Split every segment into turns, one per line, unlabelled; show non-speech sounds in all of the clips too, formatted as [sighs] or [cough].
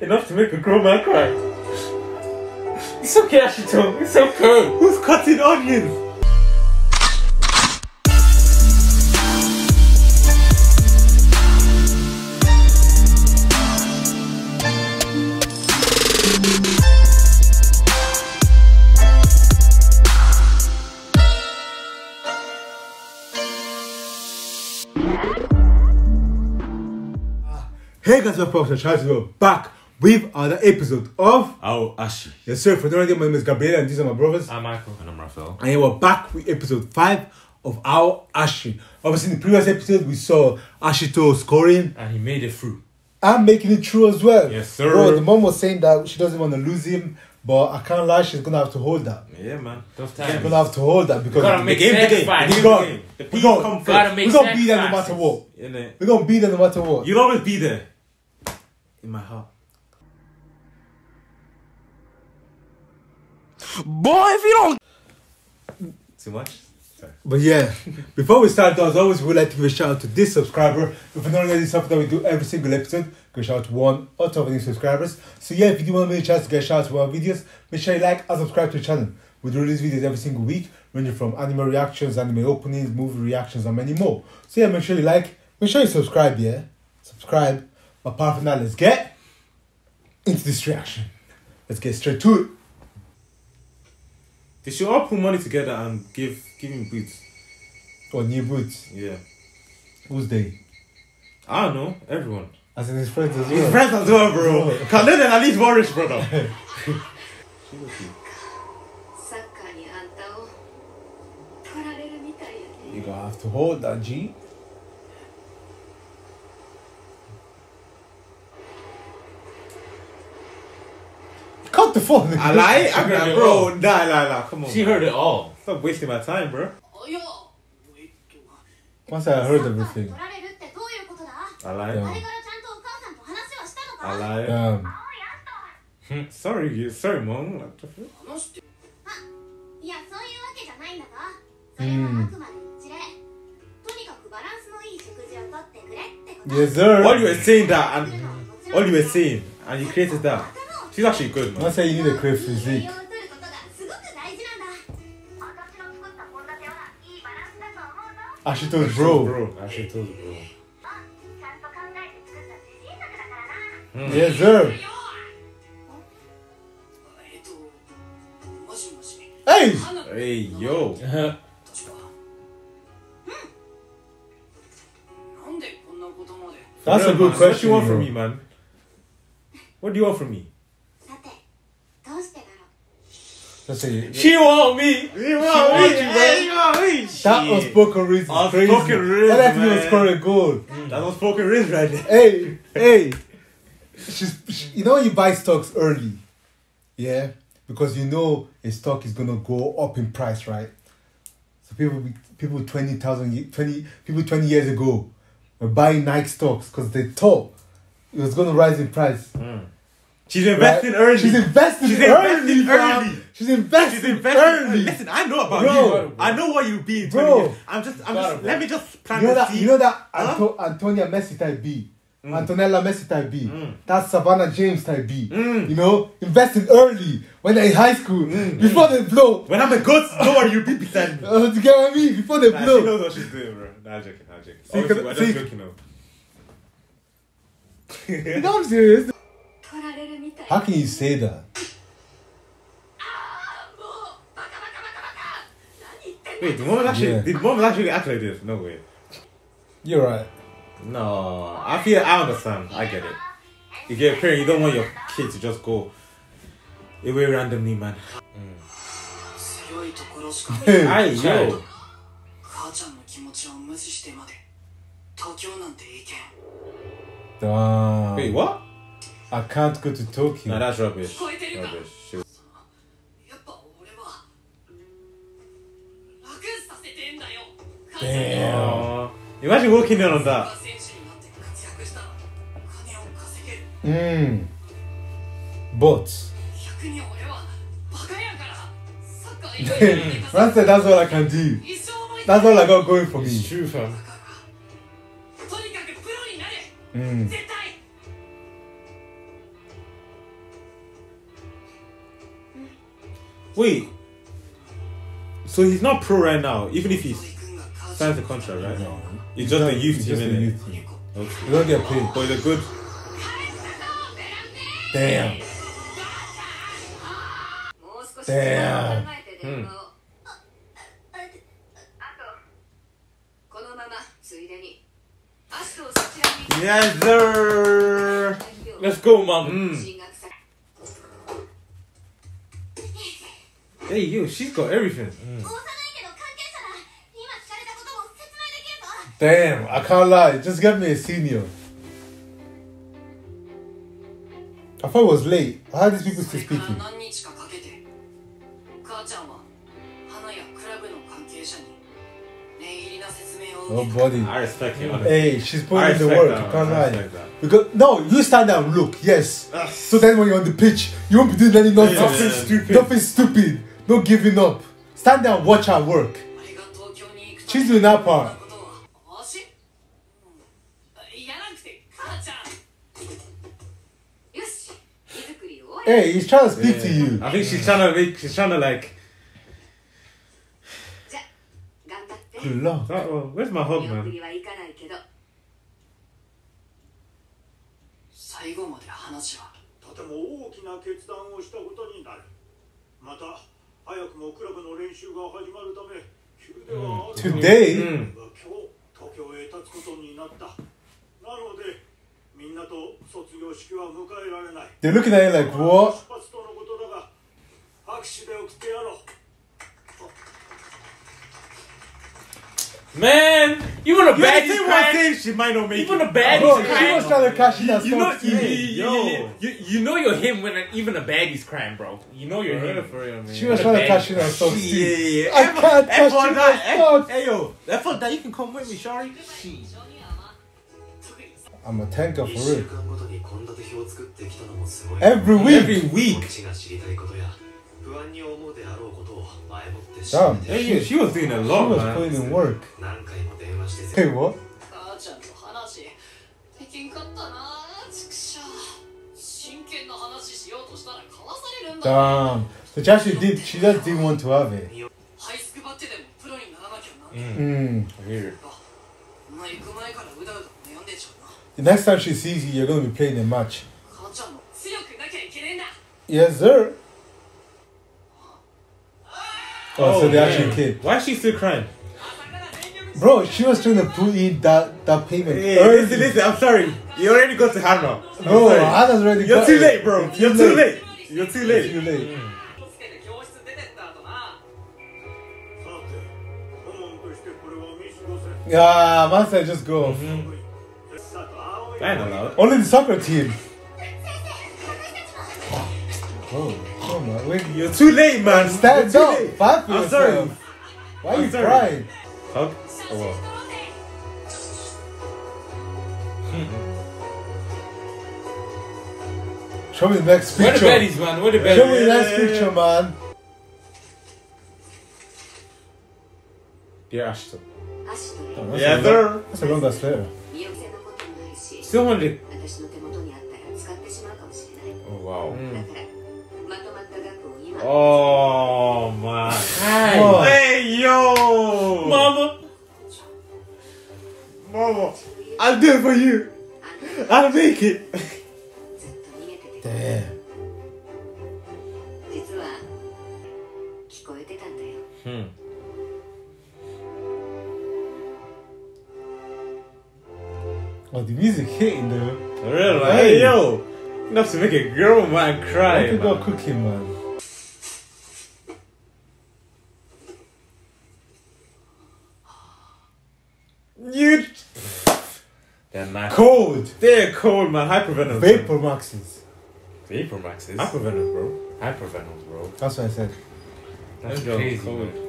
enough to make a grown man cry. It's okay, Ashito. It's okay.
Who's cutting onions? Hey guys, welcome to Charles. We're back with another episode of
Ao Ashi.
Yes Sir. For the record, my name is Gabriel and these are my brothers.
I'm Michael. And I'm Raphael.
And we're back with episode 5 of Ao Ashi. Obviously, in the previous episode, we saw Ashito scoring
And he made it through.
I'm making it true as well.
Yes, sir.
Bro, the mom was saying that she doesn't want to lose him, but I can't lie, she's going to have to hold that.
Yeah, man. Tough
She's going to have to hold that because
gotta
The
make
game, the game. The
we
game,
got,
the game. The
we
peace
got,
come
Gotta
first.
make
we're going to be there no matter
sacrifices.
what. We're going to be there no matter what.
You'll always be there. In my heart.
Boy, if you don't
Too much? Sorry.
But yeah, before we start, though, as always, we would like to give a shout out to this subscriber. If you're not already something that we do every single episode, give a shout out to one or two of these subscribers. So yeah, if you do want to make a chance to get a shout out to our videos, make sure you like and subscribe to the channel. We do release videos every single week, ranging from anime reactions, anime openings, movie reactions, and many more. So yeah, make sure you like, make sure you subscribe, yeah? Subscribe. But apart from that, let's get into this reaction. Let's get straight to it.
They should all put money together and give give him boots.
Or new boots.
Yeah.
Who's they?
I don't know. Everyone.
As in his friends as well.
His friends as well, bro. [laughs] [laughs] Khaled at least worry, brother. [laughs]
you gonna have to hold that G. What the fuck?
I lie? I'm
heard
bro,
all.
nah, nah, nah. Come on.
She heard it all.
Stop wasting my time, bro.
Once I heard everything.
I lie.
Damn.
I lie. Damn. [laughs] Sorry, you, sorry, mom. What the fuck?
Mm.
Yes, sir.
All you were saying that, and all you were saying, and you created that. He's actually good, man.
That's say you need a
clear
physique. Bro.
bro. Actually bro.
Mm.
Yes, sir. Hey!
Hey, yo.
That's a good
question. What
do
you want from me, man? What do you want from me?
Let's say
She want me.
She
want me,
Hey, you want me?
that was spoken Riz is crazy.
Unspoken Riz,
All I think was
man.
scoring goal. Mm.
That was spoken Riz right there.
Hey, hey. She's, she, you know you buy stocks early, yeah, because you know a stock is gonna go up in price, right? So people, people twenty thousand, ye- twenty people twenty years ago were buying Nike stocks because they thought it was gonna rise in price. Mm.
She's investing early.
She's investing
She's
early,
investing
fam.
early.
She's investing,
She's investing
early.
early. Listen, I know about
Bro.
you. I know what you be in 20
Bro.
years. I'm just, I'm just,
it,
let me just plant
You know that you know that
Huh?
Anto- Antonia Messi type B.
Mm.
Antonella Messi type B.
Mm.
That's Savannah James type B.
Mm.
You know, investing early when they're in high school before they blow.
When I'm a goat, don't you'll be beside me.
Uh, [laughs] do you get what I mean? Before they
Nah, she knows what she's doing, bro. Nah, I'm joking, nah, I'm joking.
See,
Obviously,
can-
we're
see-
just joking, though. [laughs]
You know I'm serious.
取られるみたい
How can you say that?
もうバカバカバカバカ何言ってんの
Wait, did mom actually,
Yeah.
did mom actually act like this? No way.
You're right.
No, I feel, I understand. I get it. If you're a parent, you don't want your kid to just go away randomly, man.
強いところしか [laughs]
Hey,
Aye, yo.
母ちゃんの気持ちを無視してまで東京なんて行けん
Damn.
Wait, what?
I can't go to Tokyo.
No, that's rubbish. Rubbish. She.
Damn.
Imagine walking down on that.
Mm. But. Man said that's all I can do. That's all I got going for me.
It's true, fam.
Mm.
Wait. So he's not pro right now, even if he
鳥くんが母ちゃ
signs
ん
the contract, right?
No.
He's just a youth
He's
team,
just a
innit?
youth team.
Okay.
You don't get paid.
But he's a good.
Damn.
もう少し
Damn.
考えて電話を、あとこのままついでにアシトをそちらに
Yes, sir.
Let's go, mom.
Mm. Hey, you, she's got everything.
Mm.
Damn, I can't lie. Just get me a senior. I thought it was late. How are these people still speaking? Oh, buddy.
I respect him.
Hey, she's putting in the work.
That,
you can't lie.
That.
Because no, you stand and look. Yes. so then, when you're on the pitch, you won't be doing any nonsense.
Yeah, yeah, yeah,
nothing. Nothing stupid. No giving up. Stand there and watch her work. She's doing that part. Hey, he's trying to speak yeah. to you.
I think she's trying to make, she's trying to like.
Good luck.
Uh oh, where's my hug, man?
習が始まるため急ではあるが
Today,
うん。
が今日東京へ立つことになったなのでみんなと卒業式は迎えられない
they're looking at you like, what?
出発とのことだが拍手で送ってやろう
Man, even
the
baddies cried.
Thing, she might not make
even the baddies
Bro, cried.
She
was trying to cash in as
you, know, you, you, you, you know you're him when even a baddies crying, bro. You know you're him.
For real, man.
She was trying to cash in as so
Yeah, yeah, yeah.
I can't cash
that.
as
Hey, yo. That fuck that you can come with me, Shari.
I'm a tanker for real. Every week.
Every week.
Damn.
Hey, yeah, she was doing a lot.
She was
man.
putting in work. Hey, what? Damn. So actually, did. She just didn't want to have it.
Mm.
mm.
Weird.
The next time she sees you, you're going to be playing a match. Yes, sir. Oh, oh so they actually came.
Why is she still crying?
Bro, she was trying to pre-eat that, that payment.
Hey,
early.
listen, listen, I'm sorry. You already got to Hannah. I'm
bro,
sorry.
Hannah's already
You're
got
too late, bro.
Too
You're too late. late. You're too late.
You're too late.
Mm.
Yeah, Master just go.
Mm-hmm.
That ain't.
Only the soccer team. Bro down, man. Wait,
you're too late, man.
Stand up.
Late.
Fight for
I'm
yourself. Sorry. Why are you
sorry.
crying?
Hug. Oh, wow. [laughs]
Show me the next picture.
Where the bellies, man? Where the
bellies?
Show
me the next picture, man.
Dear
Ashito.
Ashito.
Yeah, sir.
That's a long ass letter.
Still wanted. Oh, wow.
Mm. Oh my! Hey,
oh. hey yo,
mama,
mama, I did it for you. I make it.
Damn.
Hmm.
Oh, the music hitting though.
Really?
Hey,
yo, enough to make a girl man cry.
What
man.
cooking, man?
They're nice.
Cold.
They're cold, man. Hypervenom.
Vapor maxes.
Vapor maxes.
Hypervenom, bro.
Hypervenoms, bro.
That's what I said.
That's
They're
crazy.
Cold.
Man.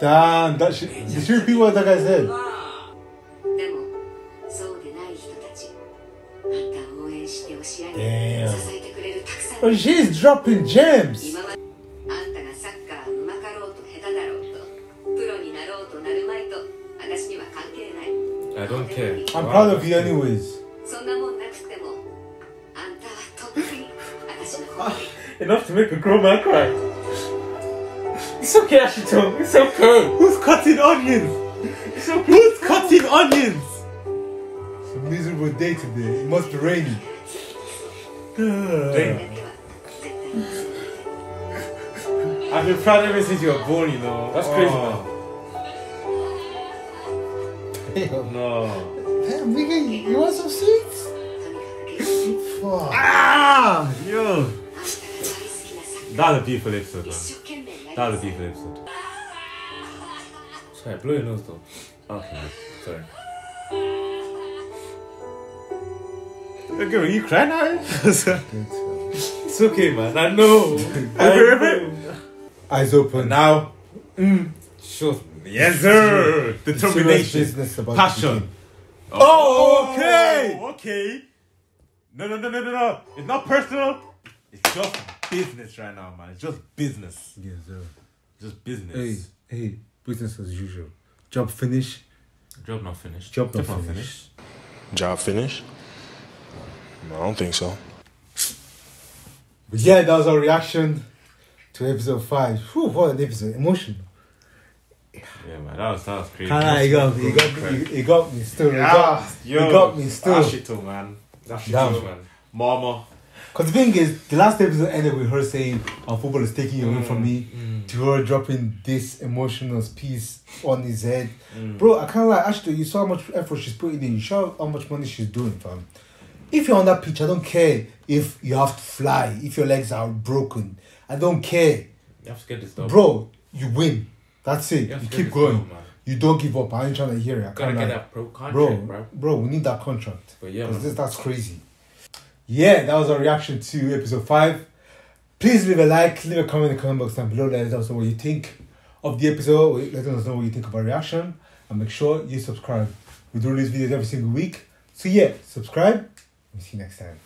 Damn, that should. Did you repeat what that guy said? Damn. But she's dropping gems. proud of you anyways. [laughs]
Enough to make a grown man cry. [laughs] It's okay, Ashito. It's okay.
Who's cutting onions?
It's okay.
Who's cutting onions? It's a miserable day today. It must be raining. [sighs]
I've been proud ever since you were born, you know.
That's crazy,
oh. man. [laughs]
no nigga, you want some sweets? Fuck.
Ah, yo. That's a beautiful episode, man. That a beautiful episode.
Sorry, blow your nose though.
Okay,
sorry.
Okay, are you crying now? [laughs] it's okay, man. I know. I know.
Eyes open.
now. Mm. Sure. Yes, sir. Determination. Passion
to.
Oh,
okay.
Oh, okay. No, no, no, no, no, no. It's not personal. It's just business right now, man. It's just business.
Yes, sir.
Just business.
hey, hey, business as usual. Job finish.
Job not finished.
Job not
Job not
finished.
Job finished? No, I don't think so.
But yeah, that was our reaction to episode five. Whew, what an episode! Emotional.
Yeah, man. That was, that was crazy.
Kinda, it got me. It got me. It, it got me still. It
Yeah,
got,
yo.
it got me still.
That shit too, man. That shit
Damn.
too, man. Mama.
Because the thing is, the last episode ended with her saying, "Our football is taking you away from mm, me." Mm. To her dropping this emotional piece on his head, mm. bro. I can't lie. Actually, you saw how much effort she's putting in. You saw how much money she's doing, fam. If you're on that pitch, I don't care if you have to fly. If your legs are broken, I don't care,
You have to get this done.
bro. You win. That's it.
You
You,
have to get
keep going.
man.
You don't give up. I ain't trying to hear it. I
Gotta get that pro contract,
bro,
bro.
bro, we need that contract.
But yeah,
this that's crazy. Yeah, that was our reaction to episode five. Please leave a like, leave a comment in the comment box down below. Let us know what you think of the episode. Let us know what you think of our reaction. And make sure you subscribe. We do release videos every single week. So yeah, subscribe. We'll see you next time.